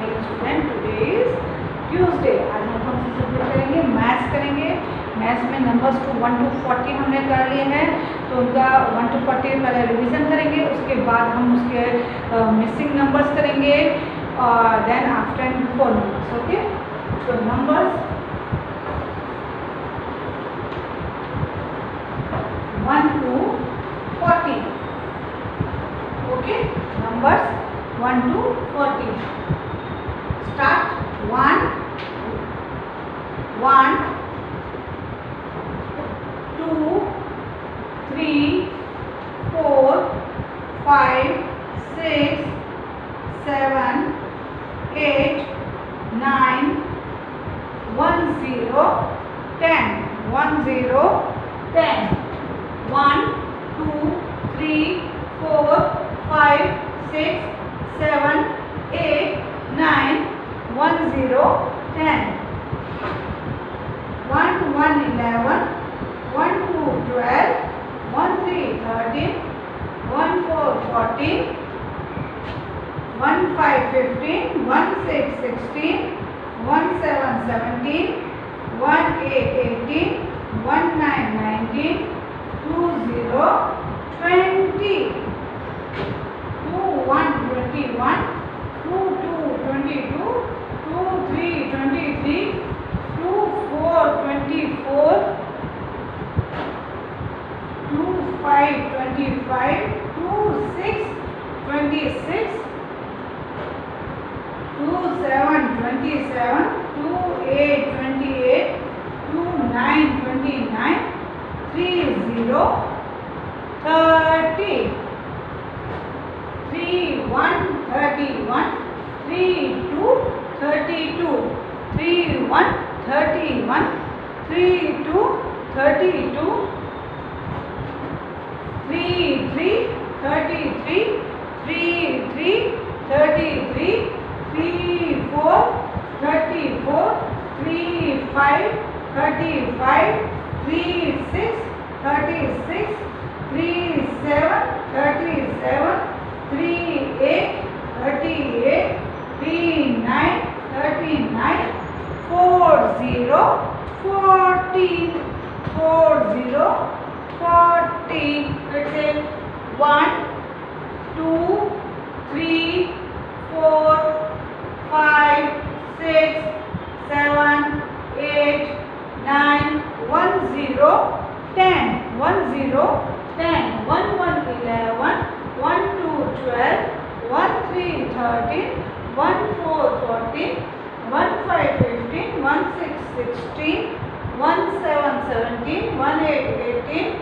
Morning student today is Tuesday आज हम हम कंप्लीट करेंगे मैथ्स करेंगे मैथ्स में numbers to one to forty हमने कर लिए हैं तो उनका वन टू फोर्टी पहले रिविज़न करेंगे उसके बाद हम उसके मिसिंग uh, नंबर्स करेंगे और then after and four numbers okay तो numbers one to fourteen okay numbers one to fourteen start one one 15, 1, 6, 16, 1, 7, 17, 1, 8, 18, 1, 9, 19, 2, 0, 20, 2, 1, 21, 2, 2, 22, 2, 3, 23, 2, 4, 24, 2, 5, 25, 2, 6, 26, 2, 7, 27, 2, 8, 28, 2, 9, 29, 3, 0, 30, 3, 1, 31, 3, 2, 32, 3, 1, 31, 3, 2, 32, 3, 3, 33, 3, 3, 33, three four thirty four three five thirty Three five Three six thirty seven thirty eight thirty five three six thirty six three seven thirty seven three eight thirty eight three nine thirty nine four zero fourteen four zero fourteen. Let's say one 1 0 10 1 1 11 1 2 12 1 3 13 1 4 14 1 5 15 1 6 16 1 7 17 1 8 18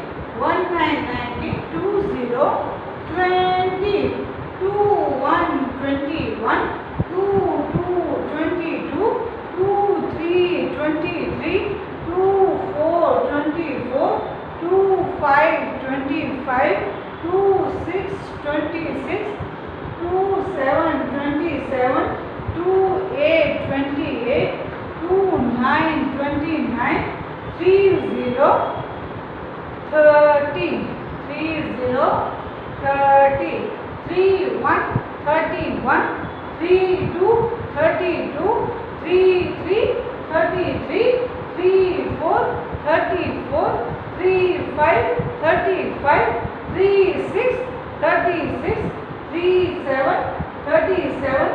34, 3, 5, 35, 3, 6, 36, 3, 7, 37,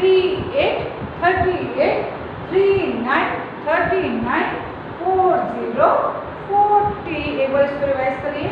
3, 8, 38, 3, 9, 39, 40, 40. एक बार इसको revise करिए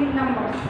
same numbers.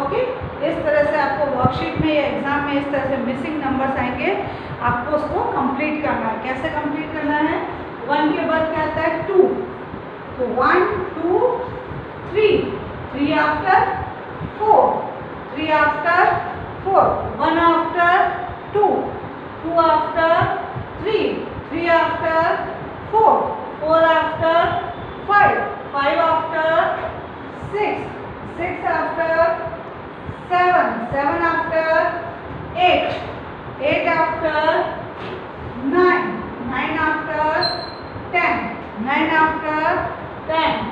Okay इस तरह से आपको worksheet में या exam में इस तरह से मिसिंग नंबर्स आएंगे आपको उसको कंप्लीट करना है कैसे कंप्लीट करना है वन के बाद क्या आता है टू तो one two three three after four three after four one after two two after three three after four four after five five after six six after 7 7 after 8 8 after 9 9 after 10 9 after 10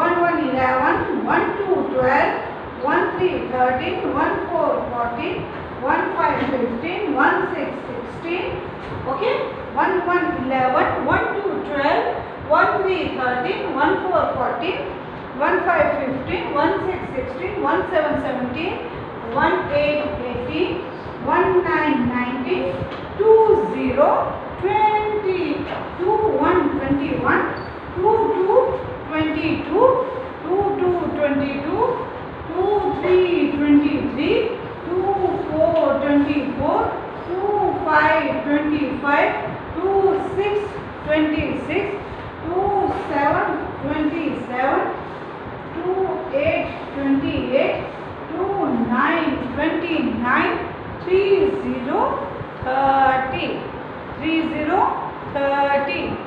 1 1 11 1 2 12 1 3 13 1 4 14 1 5 15 1 6 16 okay 1 1 11 1 2 12 1 3 13 1 4 14 1 5 15 1 6 16, 1, 7, 17, 1, 8, 18, 1, 9, 19, 2, 0, 20, 2, 1, 21, 2, 2, 22, 2, 2, 22, 2, 3, 23, 2, 4, 24, 2, 5, 25, 2, 6, 26, 2, 7, 27, 2, 8, 28, 2, 9, 29, 3, 0, 30, 3, 0, 30.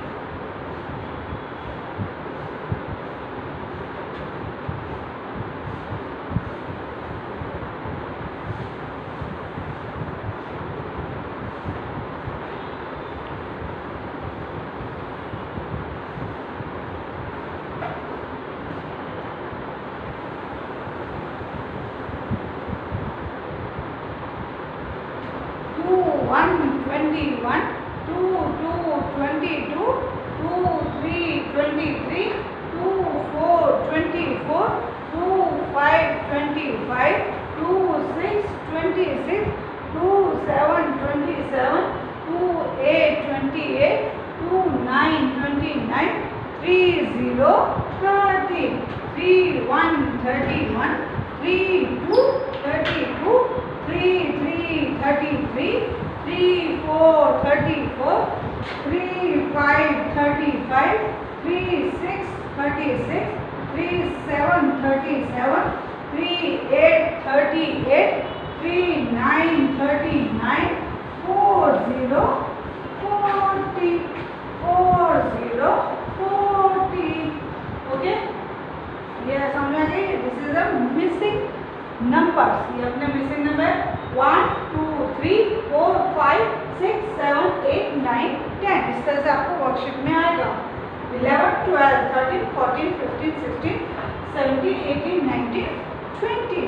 Three nine thirty nine four zero forty four zero forty okay ये समझ में आ गई this is a missing numbers ये अपने missing number one two three four five six seven eight nine ten इस तरह से आपको वर्कशीट में आएगा eleven twelve thirteen fourteen fifteen sixteen seventeen eighteen nineteen twenty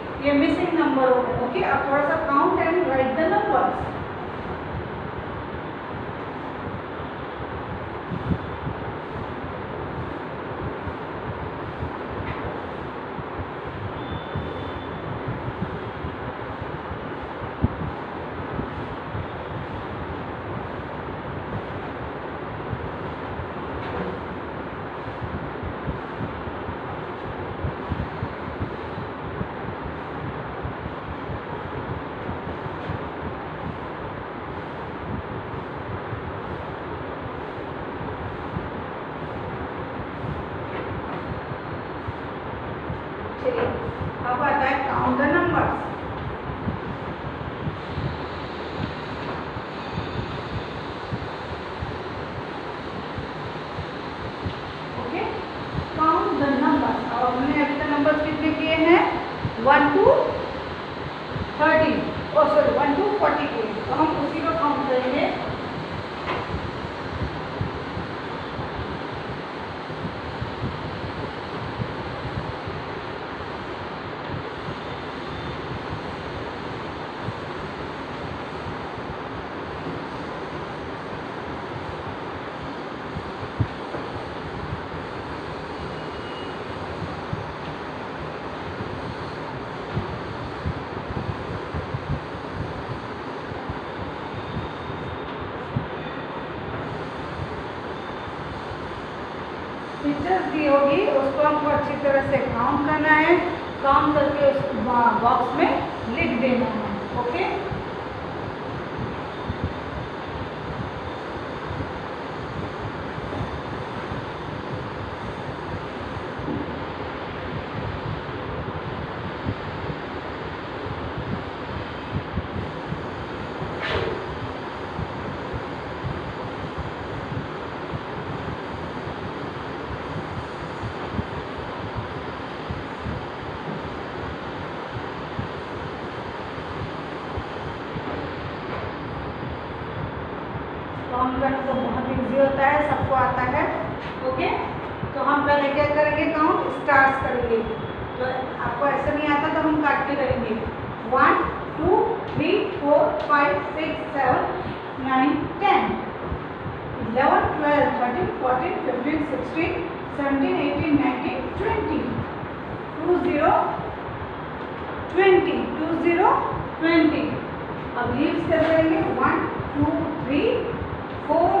ये मिसिंग नंबर होगा ओके आप थोड़ा सा count and write the numbers one two thirteen और सॉरी फीचर्स दी होगी उसको हमको अच्छी तरह से काम करना है काम करके उसको बॉक्स में लिख देना है ओके होता है सबको आता है ओके तो हम पहले क्या करेंगे काउंट तो स्टार्ट करेंगे तो आपको ऐसा नहीं आता तो हम काट के करेंगे one two three four five six seven nine ten eleven twelve thirteen fourteen fifteen sixteen seventeen eighteen nineteen twenty two zero twenty two zero twenty अब लीव्स कर देंगे one two three four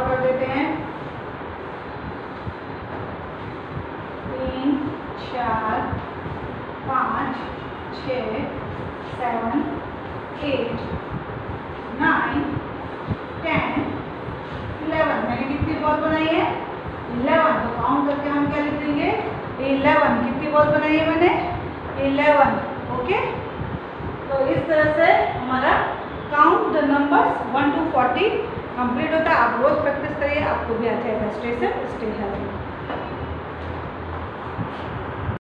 Call कर देते हैं